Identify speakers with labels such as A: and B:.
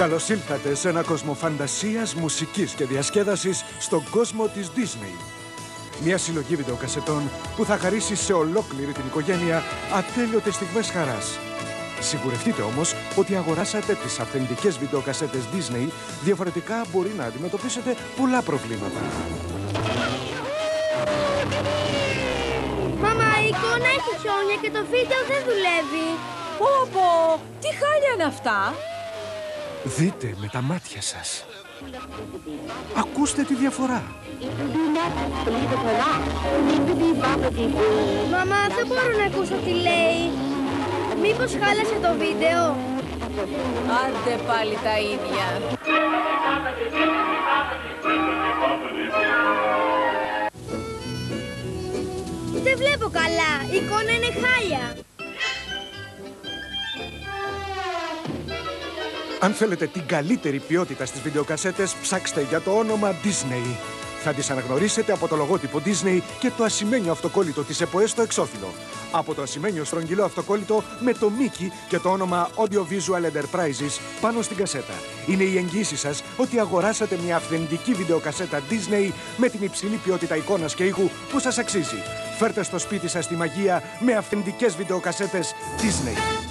A: Καλώς ήλθατε σε ένα κόσμο φαντασίας, μουσικής και διασκέδασης στον κόσμο της Disney. Μια συλλογή βιντεοκασετών που θα χαρίσει σε ολόκληρη την οικογένεια ατέλειωτες στιγμές χαράς. Σιγουρευτείτε όμως ότι αγοράσατε τις αυθεντικές βιντεοκασέτες Disney, διαφορετικά μπορεί να αντιμετωπίσετε πολλά προβλήματα.
B: Μαμά, η εικόνα έχει χιόνια και το βίντεο δεν δουλεύει.
C: Πω πω, τι χάλια είναι αυτά.
A: Δείτε με τα μάτια σας. Ακούστε τη διαφορά.
B: Μαμά, δεν μπορώ να ακούσω τι λέει. Μήπως χάλασε το βίντεο;
C: Άντε πάλι τα ίδια.
B: Δεν βλέπω καλά. Η εικόνα είναι χάλια.
A: Αν θέλετε την καλύτερη ποιότητα στις βιντεοκασέτες, ψάξτε για το όνομα Disney. Θα τις αναγνωρίσετε από το λογότυπο Disney και το ασημένιο αυτοκόλλητο της ΕΠΟΕ στο εξώφυλλο. Από το ασημένιο στρογγυλό αυτοκόλλητο με το Mickey και το όνομα Audiovisual Enterprises πάνω στην κασέτα. Είναι η εγγύηση σας ότι αγοράσατε μια αυθεντική βιντεοκασέτα Disney με την υψηλή ποιότητα εικόνας και ήχου που σας αξίζει. Φέρτε στο σπίτι σας τη μαγεία με αυθεντικές βιντεοκασέτες Disney.